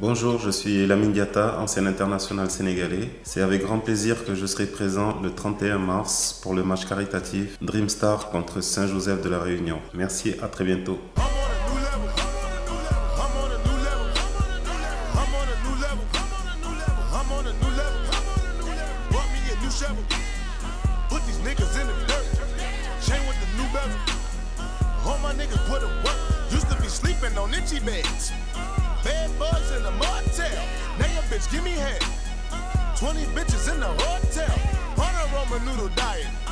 Bonjour, je suis Lamine Diata, ancien international sénégalais. C'est avec grand plaisir que je serai présent le 31 mars pour le match caritatif Dream Star contre Saint-Joseph de la Réunion. Merci, à très bientôt. Your bitch me head. 20 bitches in the hotel. On a Roman noodle diet.